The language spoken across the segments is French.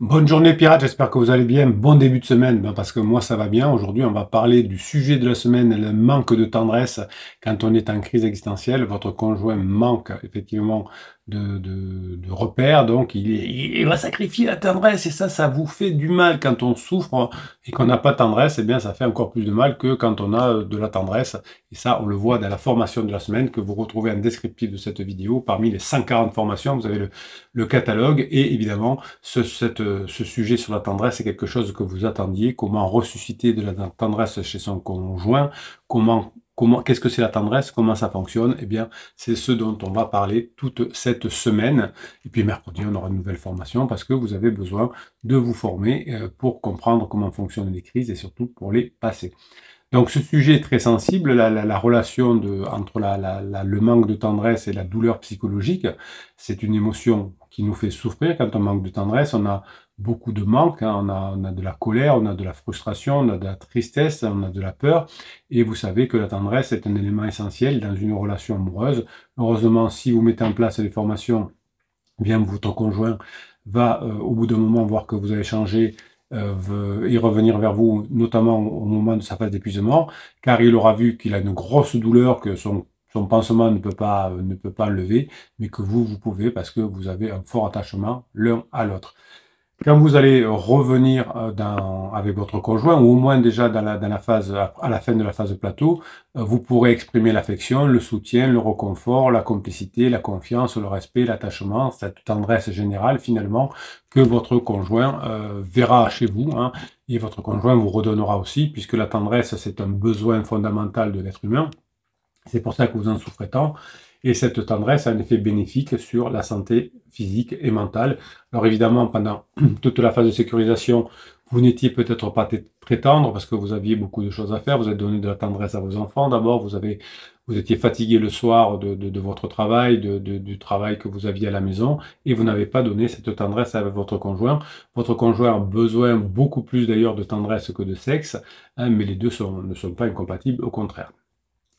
Bonne journée pirates, j'espère que vous allez bien. Bon début de semaine, ben, parce que moi ça va bien. Aujourd'hui on va parler du sujet de la semaine, le manque de tendresse quand on est en crise existentielle. Votre conjoint manque effectivement de, de, de repères, donc il, il, va sacrifier la tendresse et ça, ça vous fait du mal quand on souffre et qu'on n'a pas de tendresse, et eh bien ça fait encore plus de mal que quand on a de la tendresse. Et ça, on le voit dans la formation de la semaine que vous retrouvez en descriptif de cette vidéo. Parmi les 140 formations, vous avez le, le catalogue et évidemment ce, ce sujet sur la tendresse est quelque chose que vous attendiez. Comment ressusciter de la tendresse chez son conjoint? Comment Comment, qu'est-ce que c'est la tendresse? Comment ça fonctionne? Eh bien, c'est ce dont on va parler toute cette semaine. Et puis mercredi, on aura une nouvelle formation parce que vous avez besoin de vous former euh, pour comprendre comment fonctionnent les crises et surtout pour les passer. Donc ce sujet est très sensible, la, relation entre le manque de tendresse et la douleur psychologique, c'est une émotion qui nous fait souffrir quand on manque de tendresse. On a beaucoup de manque, hein. on, a, on, a, de la colère, on a de la frustration, on a de la tristesse, on a de la peur. Et vous savez que la tendresse est un élément essentiel dans une relation amoureuse. Heureusement, si vous mettez en place les formations, bien votre conjoint va euh, au bout d'un moment voir que vous avez changé euh, et revenir vers vous, notamment au moment de sa phase d'épuisement, car il aura vu qu'il a une grosse douleur, que son, son pansement ne peut pas ne peut pas lever, mais que vous, vous pouvez parce que vous avez un fort attachement l'un à l'autre. Quand vous allez revenir euh, dans, avec votre conjoint, ou au moins déjà dans la, dans la phase, à la fin de la phase de plateau, euh, vous pourrez exprimer l'affection, le soutien, le reconfort, la complicité, la confiance, le respect, l'attachement, cette tendresse générale finalement que votre conjoint euh, verra chez vous, hein, et votre conjoint vous redonnera aussi, puisque la tendresse c'est un besoin fondamental de l'être humain. C'est pour ça que vous en souffrez tant. Et cette tendresse a un effet bénéfique sur la santé physique et mentale. Alors évidemment, pendant toute la phase de sécurisation, vous n'étiez peut-être pas très tendre parce que vous aviez beaucoup de choses à faire. Vous avez donné de la tendresse à vos enfants. D'abord, vous avez, vous étiez fatigué le soir de, votre travail, du travail que vous aviez à la maison, et vous n'avez pas donné cette tendresse à votre conjoint. Votre conjoint a besoin beaucoup plus d'ailleurs de tendresse que de sexe, hein, mais les deux sont, ne sont pas incompatibles, au contraire.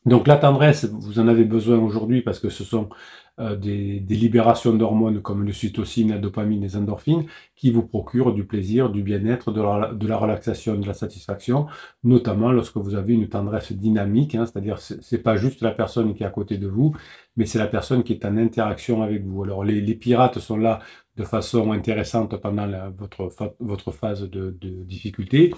Donc la tendresse, vous en avez besoin aujourd'hui parce que ce sont euh, des, libérations d'hormones comme le cytocine, la dopamine, les endorphines qui vous procurent du plaisir, du bien-être, de, la, relaxation, de la satisfaction, notamment lorsque vous avez une tendresse dynamique, hein, c'est-à-dire c'est pas juste la personne qui est à côté de vous, mais c'est la personne qui est en interaction avec vous. Alors les, pirates sont là de façon intéressante pendant votre, votre phase de, difficulté.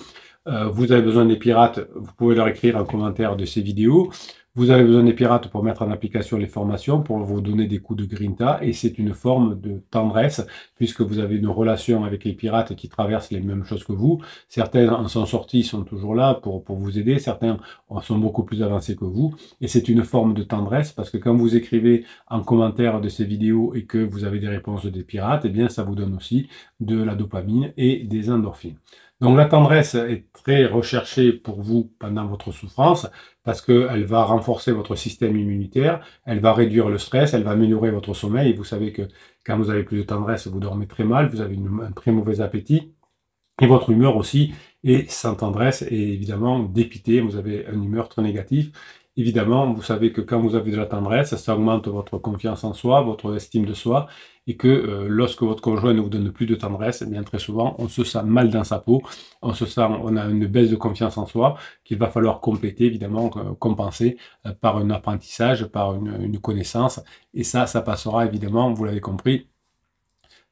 Euh, vous avez besoin des pirates, vous pouvez leur écrire en commentaire de ces vidéos. Vous avez besoin des pirates pour mettre en application les formations, pour vous donner des coups de grinta, et c'est une forme de tendresse, puisque vous avez une relation avec les pirates qui traversent les mêmes choses que vous. Certains en sont sortis, sont toujours là pour, vous aider, certains sont beaucoup plus avancés que vous, et c'est une forme de tendresse, parce que quand vous écrivez en commentaire de ces vidéos et que vous avez des réponses des pirates, eh bien ça vous donne aussi de la dopamine et des endorphines. Donc la tendresse est très recherchée pour vous pendant votre souffrance parce qu'elle va renforcer votre système immunitaire, elle va réduire le stress, elle va améliorer votre sommeil. Et vous savez que quand vous avez plus de tendresse, vous dormez très mal, vous avez un très mauvais appétit. Et votre humeur aussi est sans tendresse et évidemment dépité, vous avez une humeur très négative. Évidemment, vous savez que quand vous avez de la tendresse, ça augmente votre confiance en soi, votre estime de soi, et que euh, lorsque votre conjoint ne vous donne plus de tendresse, eh bien très souvent, on se sent mal dans sa peau, on se sent, on a une baisse de confiance en soi qu'il va falloir compléter, évidemment, euh, compenser euh, par un apprentissage, par une, connaissance, et ça, ça passera évidemment, vous l'avez compris,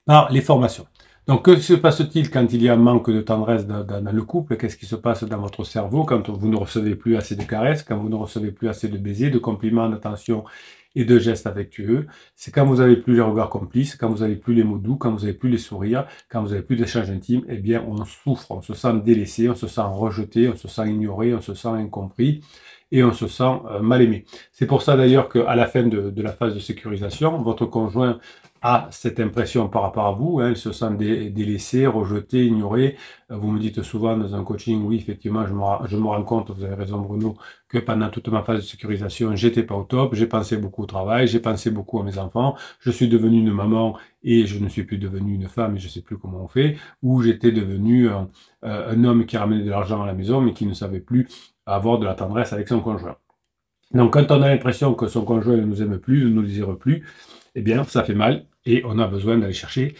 par les formations. Donc, que se passe-t-il quand il y a un manque de tendresse dans, le couple? Qu'est-ce qui se passe dans votre cerveau quand vous ne recevez plus assez de caresses, quand vous ne recevez plus assez de baisers, de compliments, d'attention et de gestes affectueux? C'est quand vous avez plus les regards complices, quand vous avez plus les mots doux, quand vous avez plus les sourires, quand vous avez plus d'échanges intimes, eh bien, on souffre, on se sent délaissé, on se sent rejeté, on se sent ignoré, on se sent incompris et on se sent euh, mal aimé. C'est pour ça d'ailleurs qu'à la fin de, de, la phase de sécurisation, votre conjoint a cette impression par rapport à vous, hein, il se sent délaissé, rejeté, ignoré. Euh, vous me dites souvent dans un coaching, oui, effectivement, je me, je me rends compte, vous avez raison Bruno, que pendant toute ma phase de sécurisation, j'étais pas au top, j'ai pensé beaucoup au travail, j'ai pensé beaucoup à mes enfants, je suis devenu une maman et je ne suis plus devenu une femme et je sais plus comment on fait, ou j'étais devenu un, euh, un homme qui ramenait de l'argent à la maison mais qui ne savait plus avoir de la tendresse avec son conjoint. Donc quand on a l'impression que son conjoint ne nous aime plus, ne nous désire plus, eh bien ça fait mal et on a besoin d'aller chercher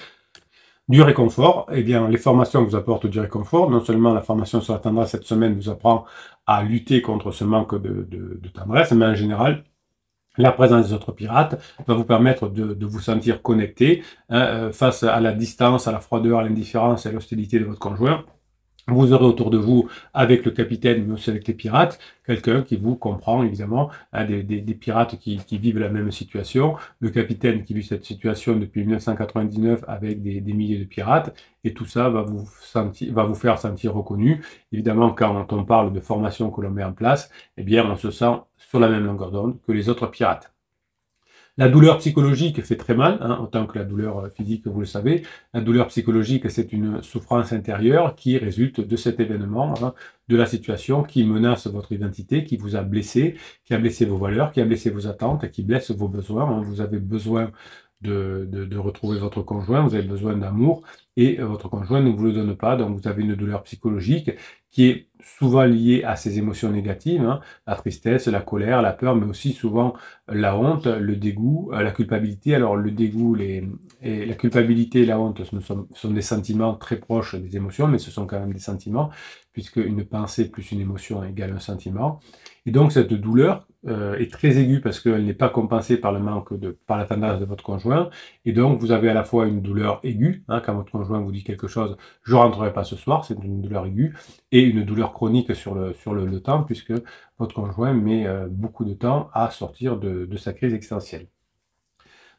Du réconfort, eh bien, les formations vous apportent du réconfort. Non seulement la formation sur la tendresse cette semaine vous apprend à lutter contre ce manque de, tendresse, mais en général, la présence des autres pirates va vous permettre de, vous sentir connecté hein, euh, face à la distance, à la froideur, à l'indifférence et à l'hostilité de votre conjoint. Vous aurez autour de vous, avec le capitaine, mais aussi avec les pirates, quelqu'un qui vous comprend, évidemment, hein, des, pirates qui, vivent la même situation, le capitaine qui vit cette situation depuis 1999 avec des, milliers de pirates, et tout ça va vous, va vous faire sentir reconnu. Évidemment, quand on parle de formation que l'on met en place, eh bien, on se sent sur la même longueur d'onde que les autres pirates. La douleur psychologique fait très mal, hein, autant que la douleur euh, physique, vous le savez. La douleur psychologique, c'est une souffrance intérieure qui résulte de cet événement, hein, de la situation qui menace votre identité, qui vous a blessé, qui a blessé vos valeurs, qui a blessé vos attentes, qui blesse vos besoins. Hein. Vous avez besoin de, de, retrouver votre conjoint, vous avez besoin d'amour, et euh, votre conjoint ne vous le donne pas, donc vous avez une douleur psychologique qui est souvent liée à ces émotions négatives, hein, la tristesse, la colère, la peur, mais aussi souvent la honte, le dégoût, euh, la culpabilité. Alors le dégoût, et la culpabilité et la honte sont, sont des sentiments très proches des émotions, mais ce sont quand même des sentiments, puisque une pensée plus une émotion égale un sentiment. Et donc cette douleur, euh, est très aiguë parce qu'elle n'est pas compensée par le manque de, par la tendresse de votre conjoint. Et donc, vous avez à la fois une douleur aiguë, hein, quand votre conjoint vous dit quelque chose, je rentrerai pas ce soir, c'est une douleur aiguë, et une douleur chronique sur le, sur le, temps, puisque votre conjoint met euh, beaucoup de temps à sortir de, de sa crise existentielle.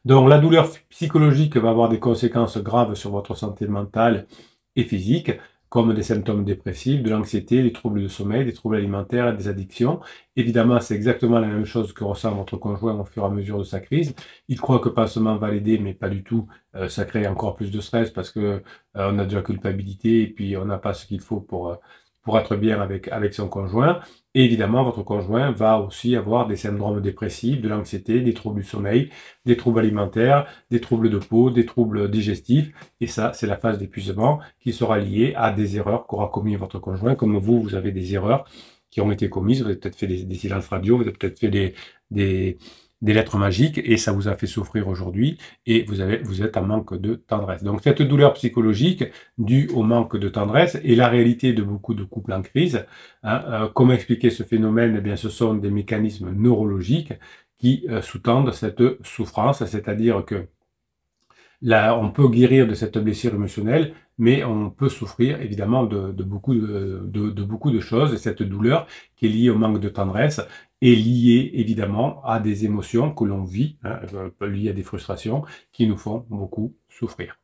Donc, la douleur psychologique va avoir des conséquences graves sur votre santé mentale et physique comme des symptômes dépressifs, de l'anxiété, des troubles de sommeil, des troubles alimentaires des addictions. Évidemment, c'est exactement la même chose que ressent votre conjoint au fur et à mesure de sa crise. Il croit que pansement va l'aider, mais pas du tout. Euh, ça crée encore plus de stress parce que euh, on a de la culpabilité et puis on n'a pas ce qu'il faut pour, euh, pour être bien avec, avec son conjoint. Et évidemment, votre conjoint va aussi avoir des syndromes dépressifs, de l'anxiété, des troubles du sommeil, des troubles alimentaires, des troubles de peau, des troubles digestifs. Et ça, c'est la phase d'épuisement qui sera liée à des erreurs qu'aura commis votre conjoint. Comme vous, vous avez des erreurs qui ont été commises. Vous avez peut-être fait des, silences radio, vous avez peut-être fait des, des, des lettres magiques et ça vous a fait souffrir aujourd'hui et vous, avez, vous êtes en manque de tendresse. Donc cette douleur psychologique due au manque de tendresse est la réalité de beaucoup de couples en crise. Hein. Euh, comment expliquer ce phénomène? Eh bien, ce sont des mécanismes neurologiques qui euh, sous-tendent cette souffrance, c'est-à-dire que Là, on peut guérir de cette blessure émotionnelle, mais on peut souffrir évidemment de, beaucoup, de, de, beaucoup de choses. Et cette douleur qui est liée au manque de tendresse est liée évidemment à des émotions que l'on vit, hein, euh, liées à des frustrations qui nous font beaucoup souffrir.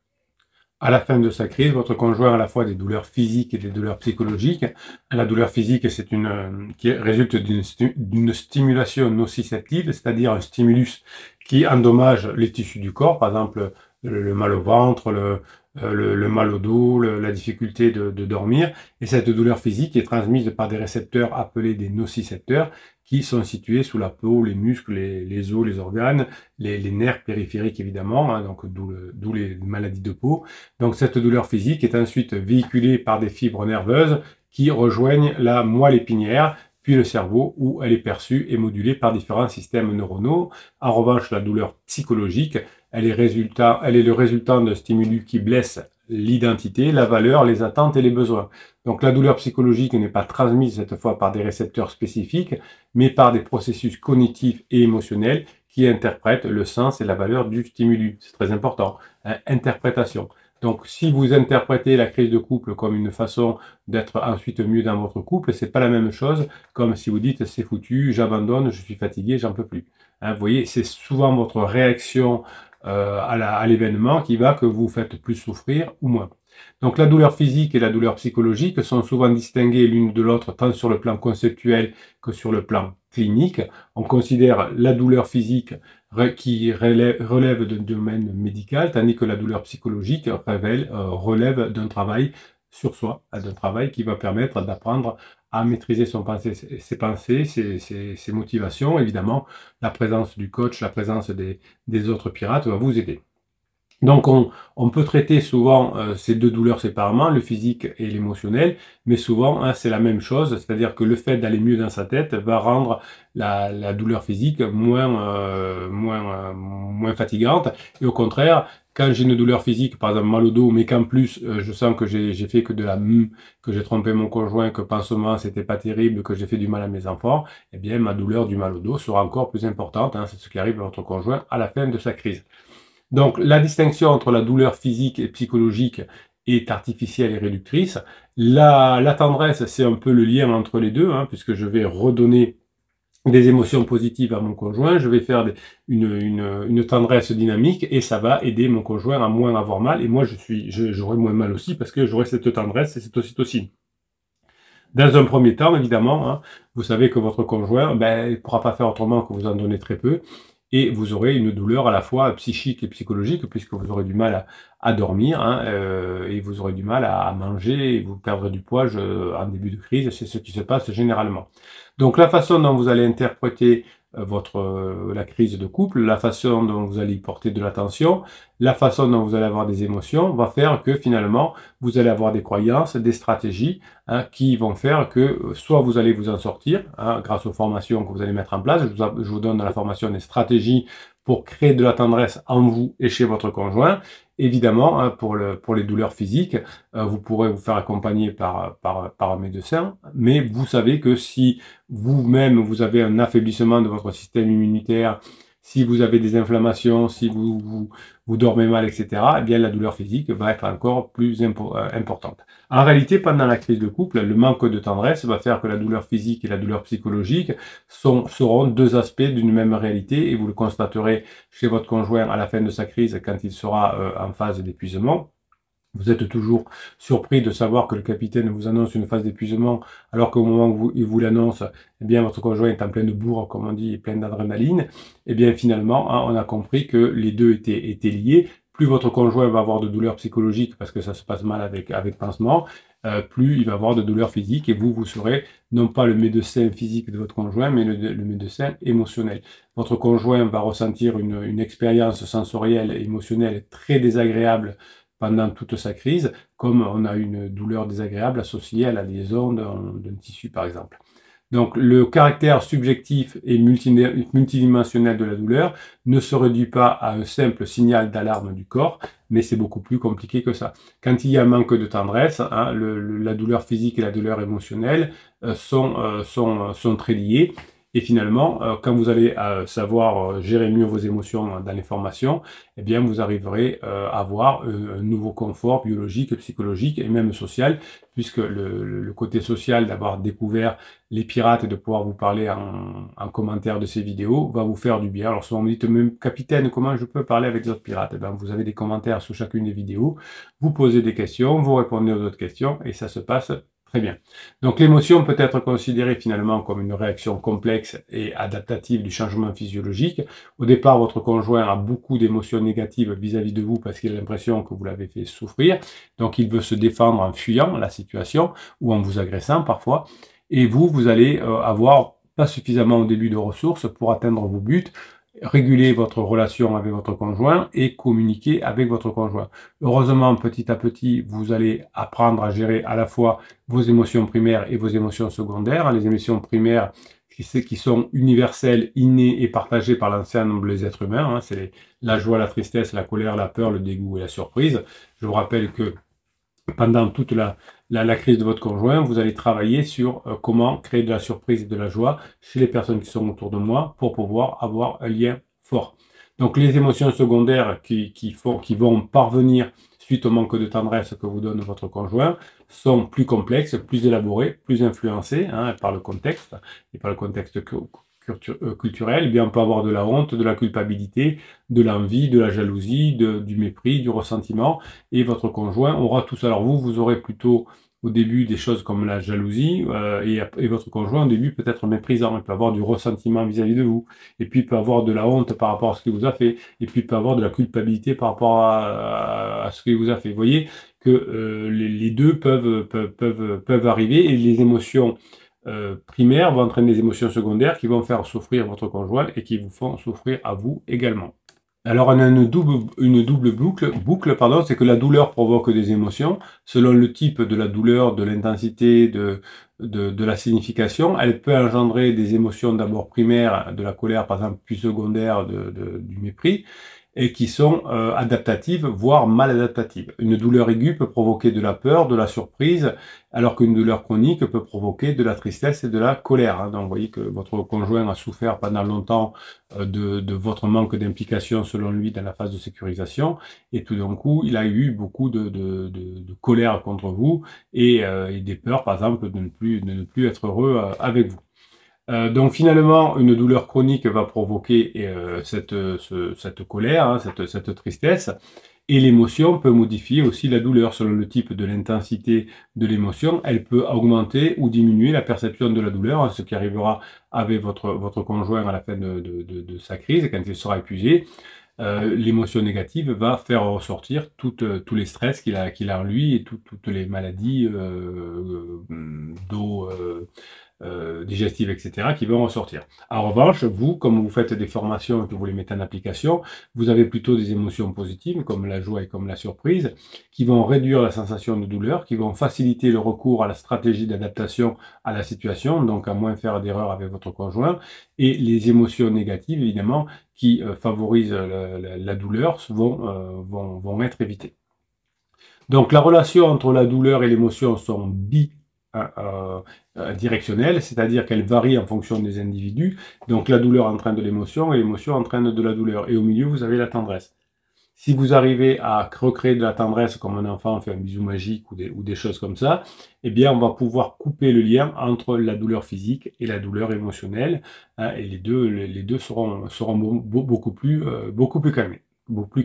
À la fin de sa crise, votre conjoint a à la fois des douleurs physiques et des douleurs psychologiques. La douleur physique, c'est une qui résulte d'une stimulation nociceptive, c'est-à-dire un stimulus qui endommage les tissus du corps, par exemple le, mal au ventre, le, euh, le, mal au dos, la difficulté de, dormir. Et cette douleur physique est transmise par des récepteurs appelés des nocicepteurs qui sont situés sous la peau, les muscles, les, os, les organes, les, nerfs périphériques évidemment, hein, donc d'où les maladies de peau. Donc cette douleur physique est ensuite véhiculée par des fibres nerveuses qui rejoignent la moelle épinière, puis le cerveau, où elle est perçue et modulée par différents systèmes neuronaux. En revanche, la douleur psychologique, elle est, le résultat d'un stimulus qui blesse l'identité, la valeur, les attentes et les besoins. Donc la douleur psychologique n'est pas transmise cette fois par des récepteurs spécifiques, mais par des processus cognitifs et émotionnels qui interprètent le sens et la valeur du stimulus. C'est très important. Hein, interprétation. Donc, si vous interprétez la crise de couple comme une façon d'être ensuite mieux dans votre couple, c'est pas la même chose comme si vous dites c'est foutu, j'abandonne, je suis fatigué, j'en peux plus. Hein, vous voyez, c'est souvent votre réaction euh, à l'événement qui va que vous faites plus souffrir ou moins. Donc la douleur physique et la douleur psychologique sont souvent distinguées l'une de l'autre tant sur le plan conceptuel que sur le plan clinique. On considère la douleur physique qui relève d'un domaine médical, tandis que la douleur psychologique euh, relève d'un travail sur soi, d'un travail qui va permettre d'apprendre à maîtriser ses pensées, ses, motivations. Évidemment, la présence du coach, la présence des, autres pirates va vous aider. Donc on, peut traiter souvent euh, ces deux douleurs séparément, le physique et l'émotionnel, mais souvent hein, c'est la même chose, c'est-à-dire que le fait d'aller mieux dans sa tête va rendre la, douleur physique moins, euh, moins, euh, moins fatigante, et au contraire, quand j'ai une douleur physique, par exemple mal au dos, mais qu'en plus je sens que j'ai fait que de la m, que j'ai trompé mon conjoint, que moment c'était pas terrible, que j'ai fait du mal à mes enfants, eh bien ma douleur du mal au dos sera encore plus importante. Hein, c'est ce qui arrive à votre conjoint à la fin de sa crise. Donc la distinction entre la douleur physique et psychologique est artificielle et réductrice. La, tendresse, c'est un peu le lien entre les deux, hein, puisque je vais redonner des émotions positives à mon conjoint, je vais faire une, tendresse dynamique et ça va aider mon conjoint à moins avoir mal et moi je suis j'aurai moins mal aussi parce que j'aurai cette tendresse et cette ocytocine. Dans un premier temps, évidemment, hein, vous savez que votre conjoint, ben, pourra pas faire autrement que vous en donner très peu et vous aurez une douleur à la fois psychique et psychologique puisque vous aurez du mal à, dormir hein, euh, et vous aurez du mal à, manger et vous perdrez du poids en début de crise, c'est ce qui se passe généralement. Donc la façon dont vous allez interpréter votre la crise de couple, la façon dont vous allez y porter de l'attention, la façon dont vous allez avoir des émotions va faire que finalement vous allez avoir des croyances, des stratégies hein, qui vont faire que euh, soit vous allez vous en sortir hein, grâce aux formations que vous allez mettre en place. Je vous donne dans la formation des stratégies pour créer de la tendresse en vous et chez votre conjoint. Évidemment, hein, pour, le, pour les douleurs physiques, euh, vous pourrez vous faire accompagner par, par, par un médecin, mais vous savez que si vous-même vous avez un affaiblissement de votre système immunitaire, si vous avez des inflammations, si vous, vous, vous dormez mal, etc., eh bien la douleur physique va être encore plus euh, importante. En réalité, pendant la crise de couple, le manque de tendresse va faire que la douleur physique et la douleur psychologique seront deux aspects d'une même réalité et vous le constaterez chez votre conjoint à la fin de sa crise quand il sera euh, en phase d'épuisement. Vous êtes toujours surpris de savoir que le capitaine vous annonce une phase d'épuisement, alors qu'au moment où il vous l'annonce, eh bien, votre conjoint est en pleine bourre, comme on dit, plein d'adrénaline. Eh bien, finalement, hein, on a compris que les deux étaient, liés. Plus votre conjoint va avoir de douleurs psychologiques parce que ça se passe mal avec, pansement, euh, plus il va avoir de douleurs physiques et vous, vous serez non pas le médecin physique de votre conjoint, mais le, médecin émotionnel. Votre conjoint va ressentir une, une expérience sensorielle émotionnelle très désagréable pendant toute sa crise, comme on a une douleur désagréable associée à la liaison d'un tissu par exemple. Donc le caractère subjectif et multidimensionnel de la douleur ne se réduit pas à un simple signal d'alarme du corps, mais c'est beaucoup plus compliqué que ça. Quand il y a un manque de tendresse, hein, la douleur physique et la douleur émotionnelle euh, euh, sont, sont très liées et finalement, euh, quand vous allez euh, savoir euh, gérer mieux vos émotions dans les formations, eh bien, vous arriverez à avoir un nouveau confort biologique, psychologique et même social, puisque le, côté social d'avoir découvert les pirates et de pouvoir vous parler en, commentaire de ces vidéos va vous faire du bien. Alors souvent vous me dites, même capitaine, comment je peux parler avec les pirates? Eh bien, Vous avez des commentaires sous chacune des vidéos, vous posez des questions, vous répondez aux autres questions et ça se passe Très bien. Donc l'émotion peut être considérée finalement comme une réaction complexe et adaptative du changement physiologique. Au départ, votre conjoint a beaucoup d'émotions négatives vis-à-vis de vous parce qu'il a l'impression que vous l'avez fait souffrir. Donc il veut se défendre en fuyant la situation ou en vous agressant parfois. Et vous, vous allez euh, avoir pas suffisamment au début de ressources pour atteindre vos buts réguler votre relation avec votre conjoint et communiquer avec votre conjoint. Heureusement, petit à petit, vous allez apprendre à gérer à la fois vos émotions primaires et vos émotions secondaires. Les émotions primaires qui sont universelles, innées et partagées par l'ensemble des êtres humains. Hein, c'est la joie, la tristesse, la colère, la peur, le dégoût et la surprise. Je vous rappelle que pendant toute la, la, crise de votre conjoint, vous allez travailler sur euh, comment créer de la surprise et de la joie chez les personnes qui sont autour de moi pour pouvoir avoir un lien fort. Donc les émotions secondaires qui, qui, font, qui vont parvenir suite au manque de tendresse que vous donne votre conjoint sont plus complexes, plus élaborées, plus influencées hein, par le contexte et par le contexte euh, culturel, eh bien on peut avoir de la honte, de la culpabilité, de l'envie, de la jalousie, du mépris, du ressentiment, et votre conjoint aura tout ça. Alors vous, vous aurez plutôt au début des choses comme la jalousie, euh, et, votre conjoint au début peut être méprisant, il peut avoir du ressentiment vis-à-vis de vous, et puis il peut avoir de la honte par rapport à ce qu'il vous a fait, et puis il peut avoir de la culpabilité par rapport à, ce qu'il vous a fait. Vous voyez que euh, les, deux peuvent, peuvent, peuvent, peuvent arriver, et les émotions euh, primaires vont entraîner des émotions secondaires qui vont faire souffrir votre conjoint et qui vous font souffrir à vous également. Alors on a une double, une double boucle, boucle pardon, c'est que la douleur provoque des émotions. Selon le type de la douleur, de l'intensité, de, de, de, la signification, elle peut engendrer des émotions d'abord primaires, de la colère par exemple, puis secondaires, de, du mépris. Et qui sont euh, adaptatives, voire mal adaptatives. Une douleur aiguë peut provoquer de la peur, de la surprise, alors qu'une douleur chronique peut provoquer de la tristesse et de la colère. Hein. Donc vous voyez que votre conjoint a souffert pendant longtemps euh, de, votre manque d'implication selon lui dans la phase de sécurisation, et tout d'un coup il a eu beaucoup de, colère contre vous et, et, des peurs par exemple de ne plus, de ne plus être heureux avec vous. Euh, donc finalement, une douleur chronique va provoquer euh, cette, cette, colère, hein, cette, cette, tristesse, et l'émotion peut modifier aussi la douleur selon le type de l'intensité de l'émotion. Elle peut augmenter ou diminuer la perception de la douleur, hein, ce qui arrivera avec votre, votre conjoint à la fin de, de, de, sa crise, quand il sera épuisé. Euh, l'émotion négative va faire ressortir tous les stress qu'il a, qu'il a en lui et toutes les maladies euh, d'eau, euh, digestives, etc., qui vont ressortir. En revanche, vous, comme vous faites des formations et que vous les mettez en application, vous avez plutôt des émotions positives, comme la joie et comme la surprise, qui vont réduire la sensation de douleur, qui vont faciliter le recours à la stratégie d'adaptation à la situation, donc à moins faire d'erreurs avec votre conjoint, et les émotions négatives, évidemment, qui euh, favorisent la, douleur, vont, euh, vont, vont être évitées. Donc la relation entre la douleur et l'émotion sont bi directionnelle, c'est-à-dire qu'elle varie en fonction des individus. Donc la douleur entraîne de l'émotion et l'émotion entraîne de la douleur. Et au milieu, vous avez la tendresse. Si vous arrivez à recréer de la tendresse comme un enfant fait un bisou magique ou des, choses comme ça, eh bien on va pouvoir couper le lien entre la douleur physique et la douleur émotionnelle. Hein, et les deux, seront, beaucoup, plus, euh, beaucoup plus calmés, beaucoup.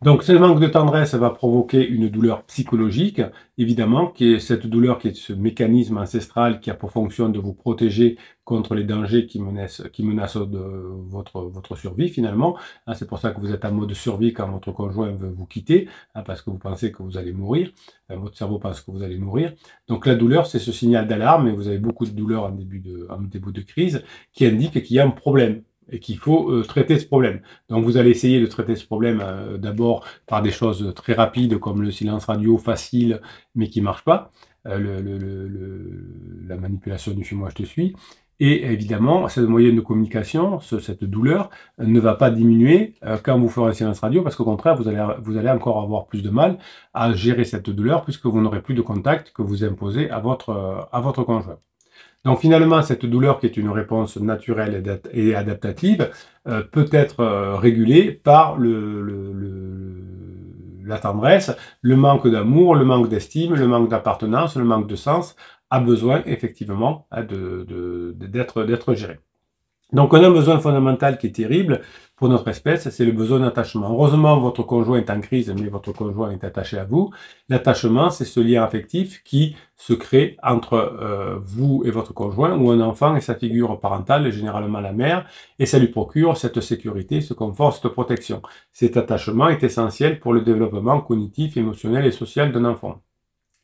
Donc ce manque de tendresse va provoquer une douleur psychologique, évidemment, qui est cette douleur qui est ce mécanisme ancestral qui a pour fonction de vous protéger contre les dangers qui menacent, qui menacent votre, survie finalement. Hein, c'est pour ça que vous êtes en mode survie quand votre conjoint veut vous quitter, hein, parce que vous pensez que vous allez mourir. votre cerveau pense que vous allez mourir. Donc la douleur, c'est ce signal d'alarme, et vous avez beaucoup de douleur en début de, en début de crise, qui indique qu'il y a un problème et qu'il faut euh, traiter ce problème. Donc vous allez essayer de traiter ce problème euh, d'abord par des choses très rapides comme le silence radio facile mais qui marche pas, euh, la manipulation du suis-moi je te suis. Et évidemment, cette moyenne de communication, cette douleur, ne va pas diminuer quand vous ferez un silence radio, parce qu'au contraire, vous allez, encore avoir plus de mal à gérer cette douleur, puisque vous n'aurez plus de contact que vous imposez à votre conjoint. Donc finalement, cette douleur qui est une réponse naturelle et adaptative euh, peut être euh, régulée par la tendresse, le manque d'amour, le manque d'estime, le manque d'appartenance, le manque de sens a besoin effectivement d'être de, géré. Donc on a un besoin fondamental qui est terrible pour notre espèce, c'est le besoin d'attachement. Heureusement, votre conjoint est en crise, mais votre conjoint est attaché à vous. L'attachement, c'est ce lien affectif qui se crée entre euh, vous et votre conjoint, ou un enfant et sa figure parentale, généralement la mère, et ça lui procure cette sécurité, ce confort, cette protection. Cet attachement est essentiel pour le développement cognitif, émotionnel et social d'un enfant.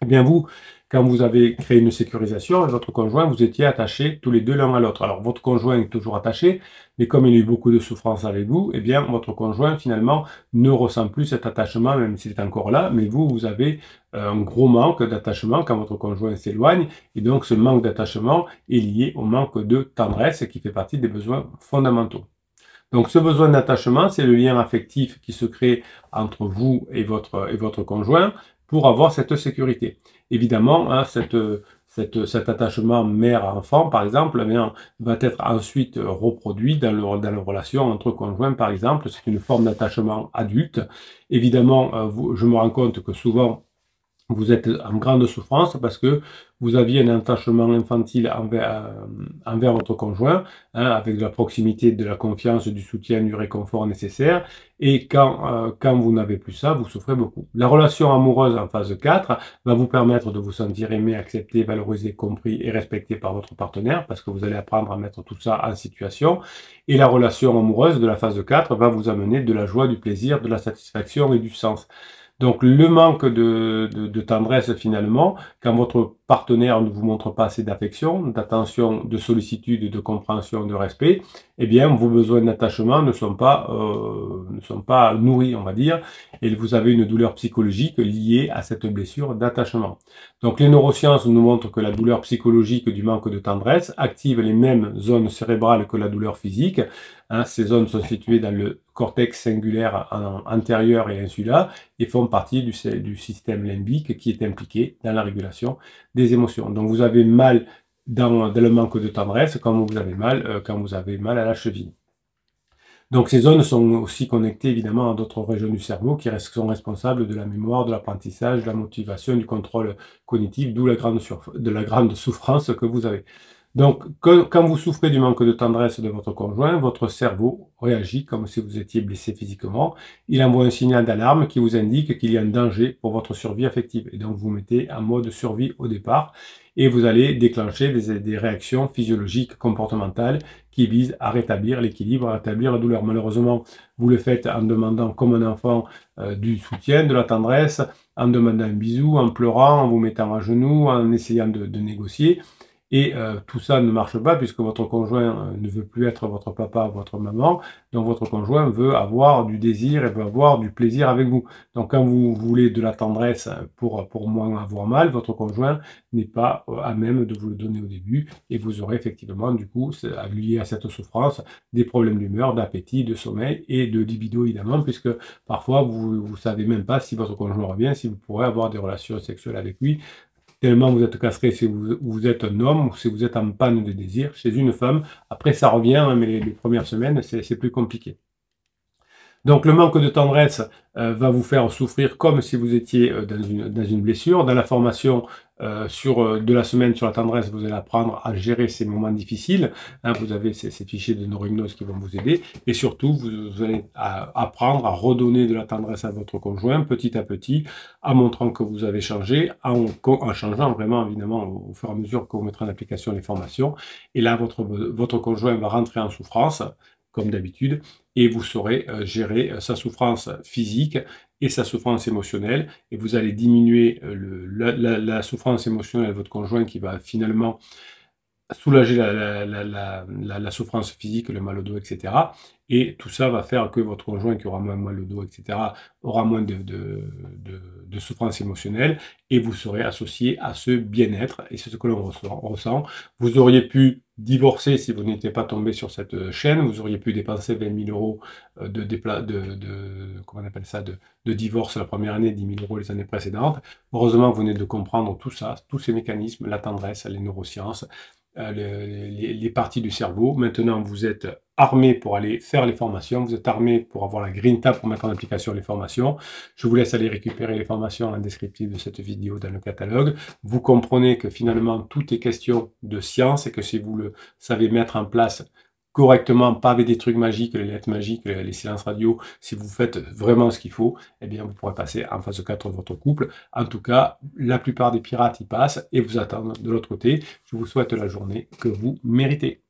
Eh bien vous, quand vous avez créé une sécurisation votre conjoint, vous étiez attachés tous les deux l'un à l'autre. Alors votre conjoint est toujours attaché, mais comme il a eu beaucoup de souffrance avec vous, eh bien votre conjoint finalement ne ressent plus cet attachement, même s'il est encore là, mais vous, vous avez euh, un gros manque d'attachement quand votre conjoint s'éloigne, et donc ce manque d'attachement est lié au manque de tendresse qui fait partie des besoins fondamentaux. Donc ce besoin d'attachement, c'est le lien affectif qui se crée entre vous et votre, et votre conjoint pour avoir cette sécurité. Évidemment, hein, cette, cette, cet attachement mère-enfant, par exemple, eh va être ensuite reproduit dans, le, dans la relation entre conjoints, par exemple. C'est une forme d'attachement adulte. Évidemment, euh, je me rends compte que souvent, vous êtes en grande souffrance parce que vous aviez un attachement infantile envers, euh, envers votre conjoint, hein, avec de la proximité, de la confiance, du soutien, du réconfort nécessaire. Et quand, euh, quand vous n'avez plus ça, vous souffrez beaucoup. La relation amoureuse en phase 4 va vous permettre de vous sentir aimé, accepté, valorisé, compris et respecté par votre partenaire, parce que vous allez apprendre à mettre tout ça en situation. Et la relation amoureuse de la phase 4 va vous amener de la joie, du plaisir, de la satisfaction et du sens. Donc le manque de, tendresse finalement, quand votre partenaire ne vous montre pas assez d'affection, d'attention, de sollicitude, de compréhension, de respect, eh bien vos besoins d'attachement ne euh, ne sont pas nourris, on va dire, et vous avez une douleur psychologique liée à cette blessure d'attachement. Donc les neurosciences nous montrent que la douleur psychologique du manque de tendresse active les mêmes zones cérébrales que la douleur physique. Hein, ces zones sont situées dans le cortex singulaire antérieur et insula et font partie du, système limbique qui est impliqué dans la régulation des émotions. Donc vous avez mal dans, le manque de tendresse comme vous avez mal euh, quand vous avez mal à la cheville. Donc ces zones sont aussi connectées évidemment à d'autres régions du cerveau qui sont responsables de la mémoire, de l'apprentissage, de la motivation, du contrôle cognitif, d'où la la grande souffrance que vous avez. Donc, quand vous souffrez du manque de tendresse de votre conjoint, votre cerveau réagit comme si vous étiez blessé physiquement. Il envoie un signal d'alarme qui vous indique qu'il y a un danger pour votre survie affective. Et donc, vous mettez en mode survie au départ et vous allez déclencher des, réactions physiologiques comportementales qui visent à rétablir l'équilibre, à rétablir la douleur. Malheureusement, vous le faites en demandant comme un enfant euh, du soutien, de la tendresse, en demandant un bisou, en pleurant, en vous mettant à genoux, en essayant de négocier. Et euh, tout ça ne marche pas puisque votre conjoint euh, ne veut plus être votre papa ou votre maman. Donc votre conjoint veut avoir du désir et veut avoir du plaisir avec vous. Donc quand vous voulez de la tendresse pour, pour moins avoir mal, votre conjoint n'est pas euh, à même de vous le donner au début. Et vous aurez effectivement du coup, lié à cette souffrance, des problèmes d'humeur, d'appétit, de sommeil et de libido évidemment, puisque parfois vous ne savez même pas si votre conjoint revient, si vous pourrez avoir des relations sexuelles avec lui tellement vous êtes castré si vous, êtes un homme ou si vous êtes en panne de désir chez une femme. Après, ça revient, hein, mais les premières semaines, c'est plus compliqué. Donc le manque de tendresse euh, va vous faire souffrir comme si vous étiez euh, dans, une, blessure. Dans la formation euh, sur de la semaine sur la tendresse, vous allez apprendre à gérer ces moments difficiles. Hein, vous avez ces, ces, fichiers de neurohypnose qui vont vous aider. Et surtout, vous, allez apprendre à redonner de la tendresse à votre conjoint petit à petit, en montrant que vous avez changé, en, changeant vraiment évidemment au, au, fur et à mesure que vous mettrez en application les formations. Et là, votre, votre conjoint va rentrer en souffrance comme d'habitude, et vous saurez euh, gérer euh, sa souffrance physique et sa souffrance émotionnelle, et vous allez diminuer euh, la, souffrance émotionnelle de votre conjoint qui va finalement soulager la, souffrance physique, le mal au dos, etc. Et tout ça va faire que votre conjoint qui aura moins mal au dos, etc., aura moins de, souffrance émotionnelle et vous serez associé à ce bien-être. Et c'est ce que l'on ressent. Vous auriez pu divorcer si vous n'étiez pas tombé sur cette chaîne. Vous auriez pu dépenser 20 000 euros euh, de, de, de, comment on appelle ça, de divorce la première année, 10 000 euros les années précédentes. Heureusement, vous venez de comprendre tout ça, tous ces mécanismes, la tendresse, les neurosciences, euh, les, parties du cerveau. Maintenant, vous êtes armé pour aller faire les formations, vous êtes armé pour avoir la green tab pour mettre en application les formations. Je vous laisse aller récupérer les formations en descriptif de cette vidéo dans le catalogue. Vous comprenez que finalement, tout est question de science et que si vous le savez mettre en place correctement, pas avec des trucs magiques, les lettres magiques, les silences radio, si vous faites vraiment ce qu'il faut, eh bien, vous pourrez passer en phase 4 de votre couple. En tout cas, la plupart des pirates y passent et vous attendent de l'autre côté. Je vous souhaite la journée que vous méritez.